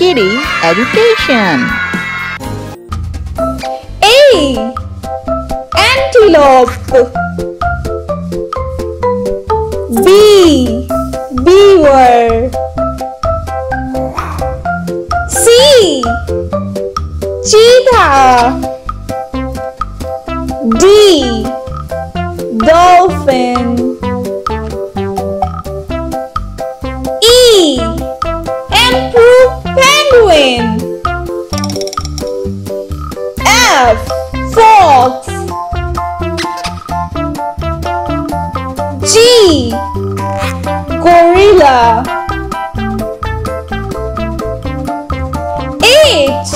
Kiddy Education. A. Antelope. B. Beaver. C. Cheetah. D. Dolphin. Gorilla. H.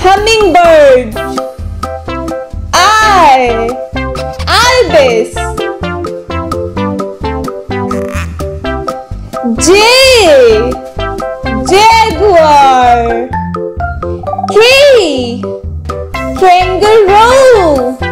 Hummingbird. I. Ibis. J. Jaguar. K. Kangaroo.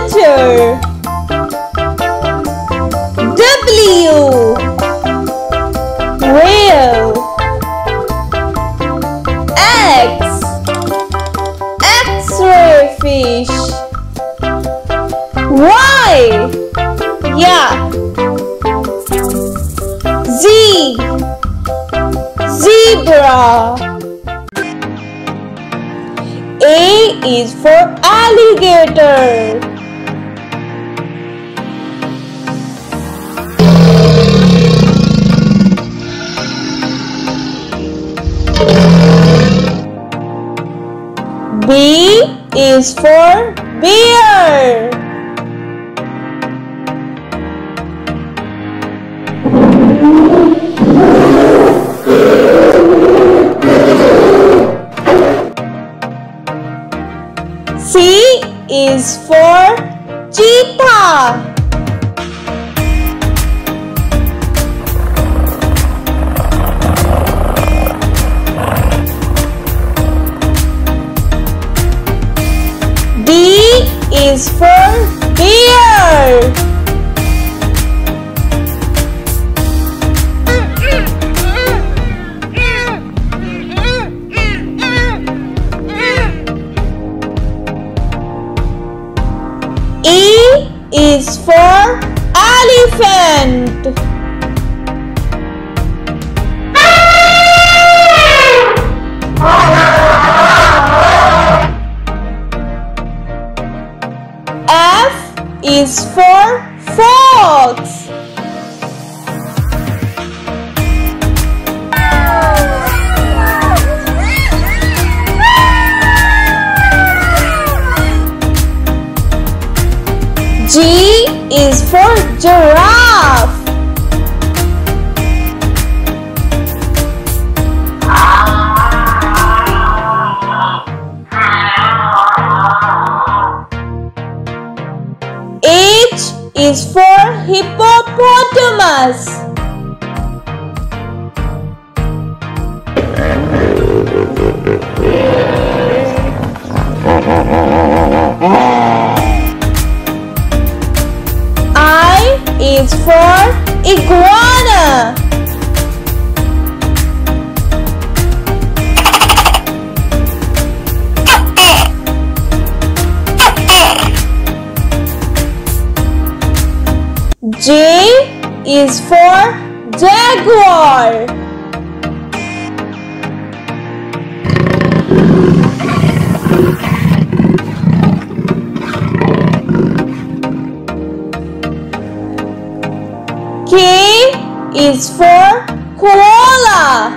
Vulture. W. Whale. X. X-ray fish. Y. Yak. Z. Zebra. A is for alligator. B is for beer. C is for is for deer. E is for elephant. Is for is for hippopotamus. Jaguar. K is for koala.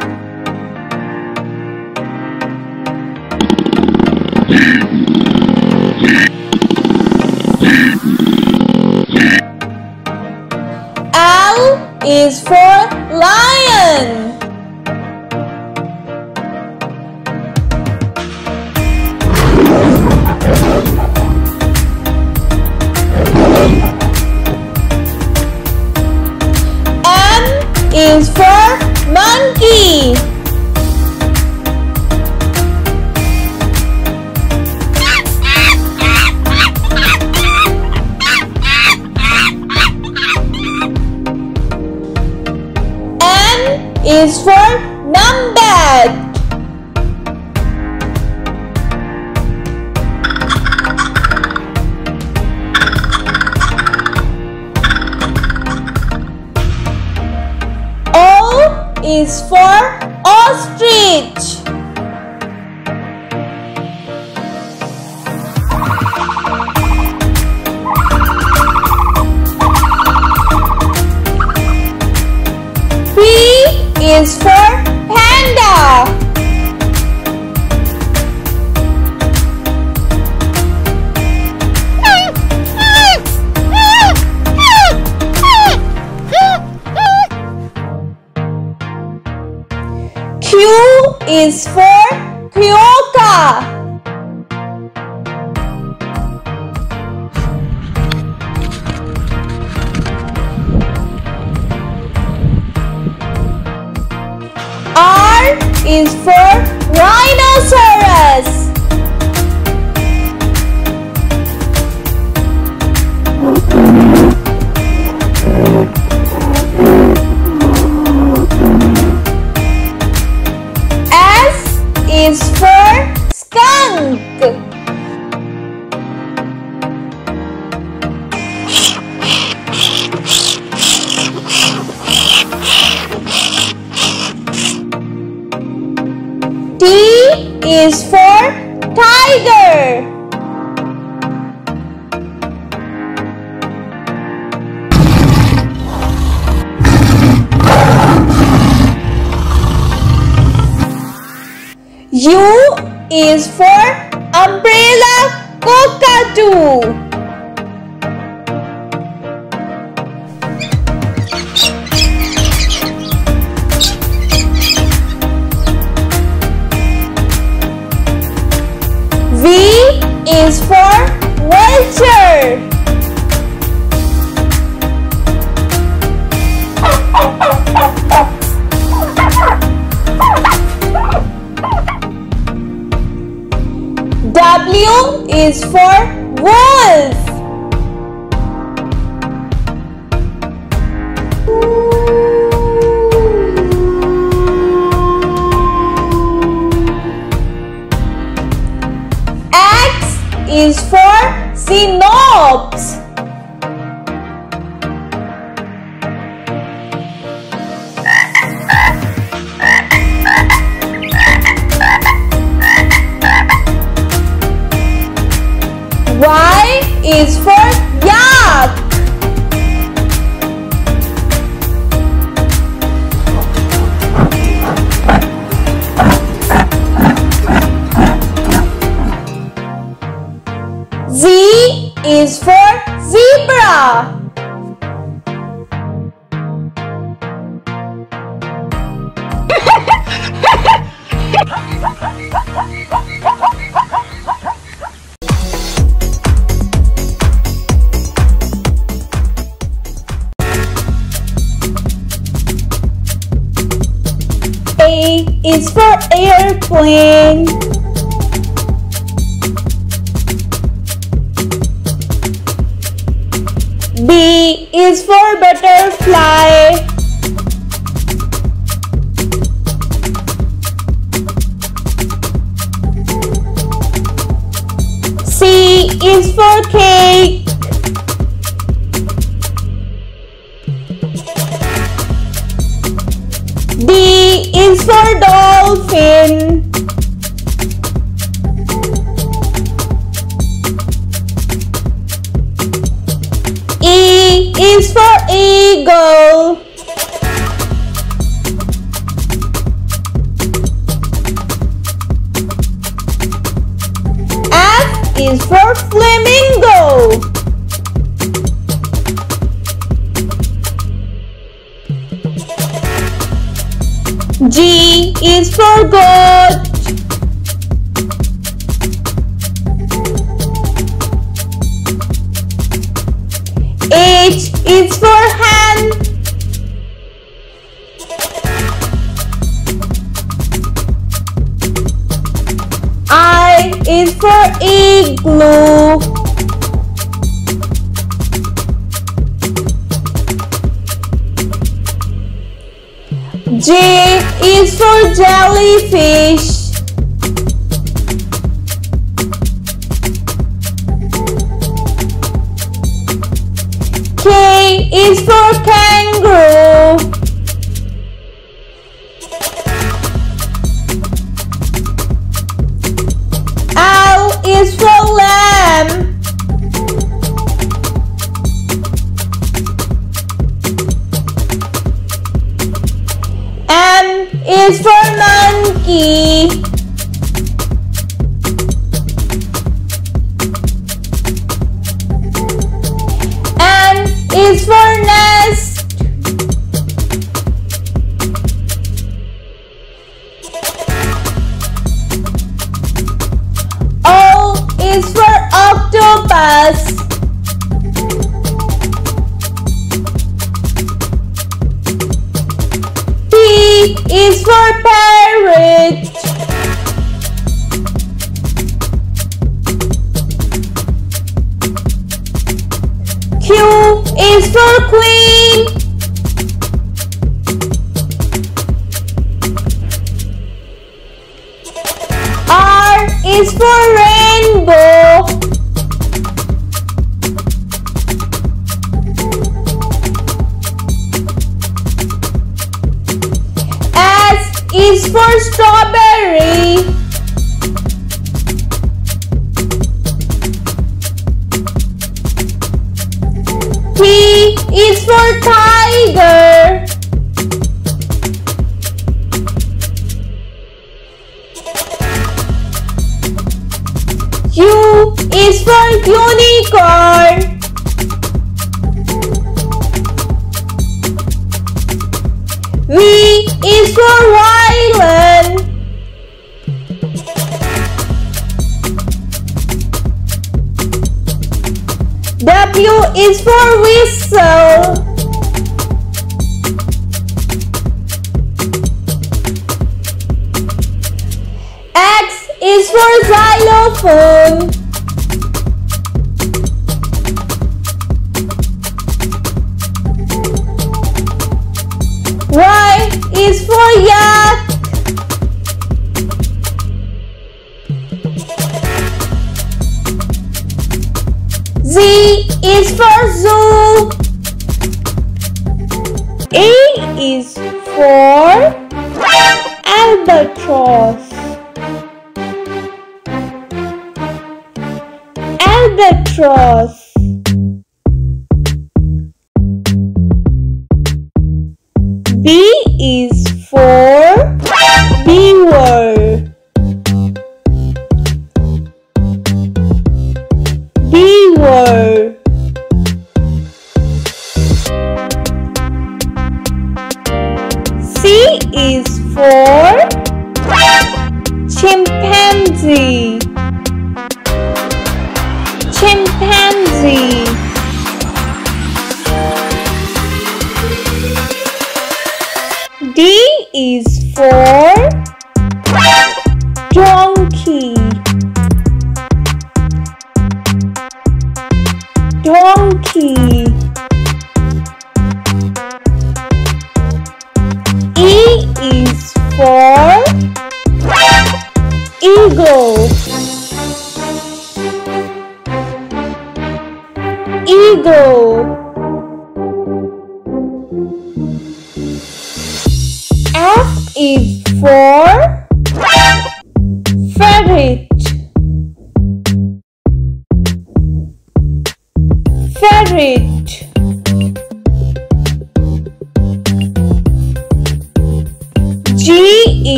L is for lion. Is for number. Is for ostrich. Is for. R is for is for skunk. Is for umbrella cockatoo. V is for vulture. W is for wolf. X is for Xenops. is 4 A is for airplane. B is for butterfly. C is for cake. J is for jellyfish. is for strawberry. T is for tiger. U is for unicorn. for xylophone. Y is for yak. Z is for zoo. B is for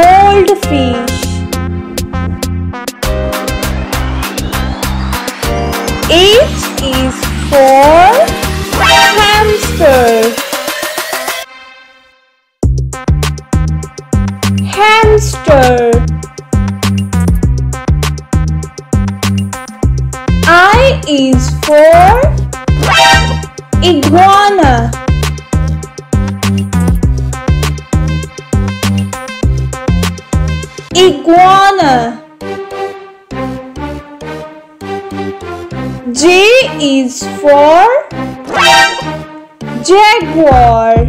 goldfish H is for hamster for? Jaguar.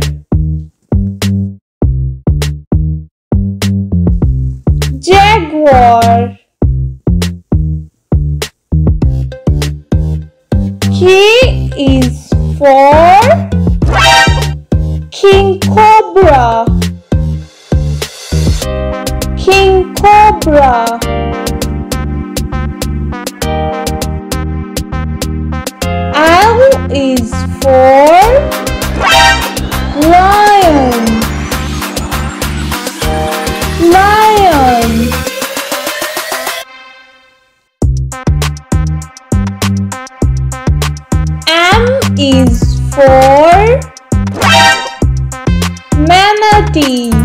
tea.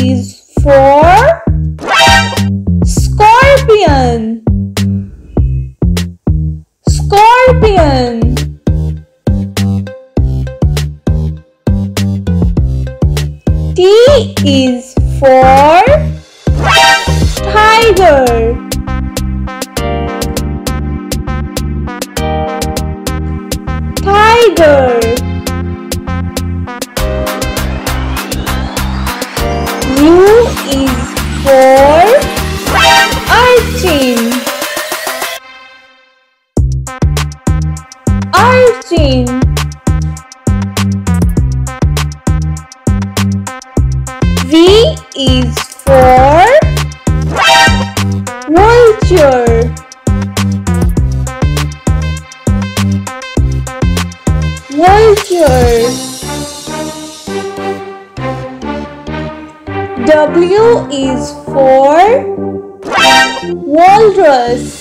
is 4 is for vulture. Vulture. W is for walrus.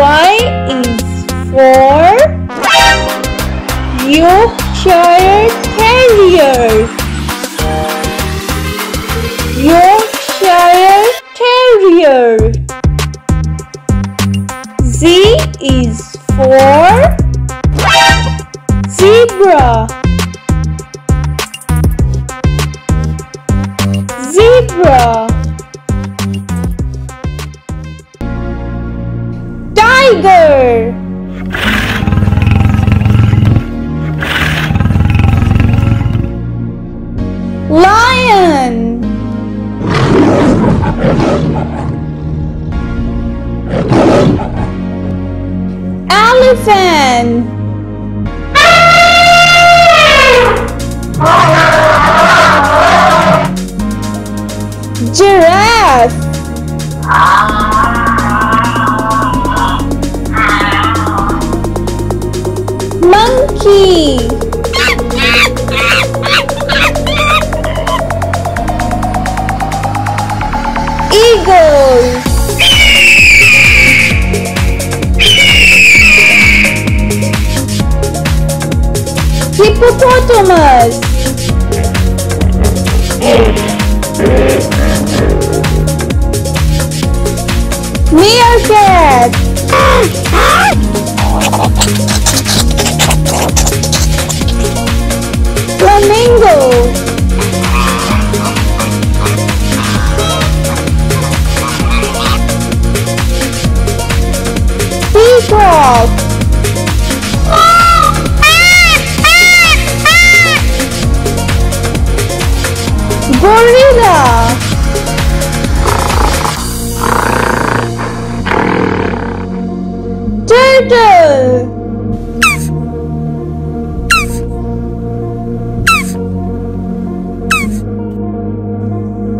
Y is for Yorkshire Terriers. Yorkshire Terrier. Z is for Zebra. Elephant. Giraffe. Hippopotamus.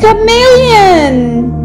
Chameleon.